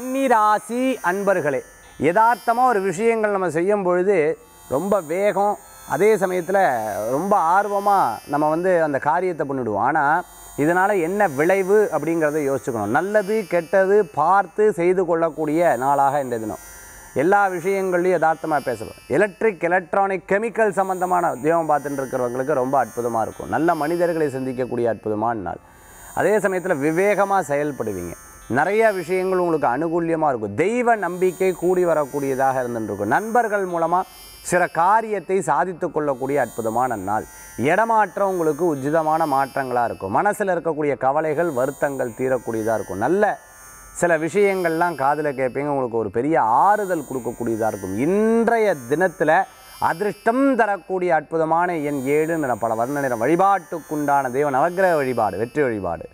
கன்னிராசி அன்பர்களே யதார்த்தமாக ஒரு விஷயங்கள் நம்ம செய்யும் பொழுது ரொம்ப வேகம் அதே சமயத்தில் ரொம்ப ஆர்வமாக நம்ம வந்து அந்த காரியத்தை பண்ணிவிடுவோம் ஆனால் இதனால் என்ன விளைவு அப்படிங்கிறத யோசிச்சுக்கணும். நல்லது கெட்டது பார்த்து செய்து கொள்ளக்கூடிய நாளாக இந்த தினம். எல்லா விஷயங்கள்லையும் யதார்த்தமாக பேசணும் எலக்ட்ரிக் எலக்ட்ரானிக் கெமிக்கல் சம்மந்தமான உத்தியோகம் பார்த்துட்டு இருக்கிறவங்களுக்கு ரொம்ப அற்புதமாக இருக்கும். நல்ல மனிதர்களை சந்திக்கக்கூடிய அற்புதமான நாள். அதே சமயத்தில் விவேகமாக செயல்படுவீங்க. நிறைய விஷயங்கள் உங்களுக்கு அனுகூல்யமாக இருக்கும். தெய்வ நம்பிக்கை கூடி வரக்கூடியதாக இருந்துருக்கும். நண்பர்கள் மூலமாக சில காரியத்தை சாதித்து கொள்ளக்கூடிய அற்புதமான நாள். இடமாற்றம் உங்களுக்கு உச்சிதமான மாற்றங்களாக இருக்கும். மனசில் இருக்கக்கூடிய கவலைகள் வருத்தங்கள் தீரக்கூடியதாக இருக்கும். நல்ல சில விஷயங்கள்லாம் காதில் கேட்பீங்க உங்களுக்கு ஒரு பெரிய ஆறுதல் கொடுக்கக்கூடியதாக இருக்கும். இன்றைய தினத்தில் அதிர்ஷ்டம் தரக்கூடிய அற்புதமான எண் ஏழு நிற பல வர்ண நிறம் வழிபாட்டுக்குண்டான தெய்வ நவக்கிரக வழிபாடு வெற்றி வழிபாடு.